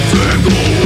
dizendo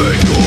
Nothing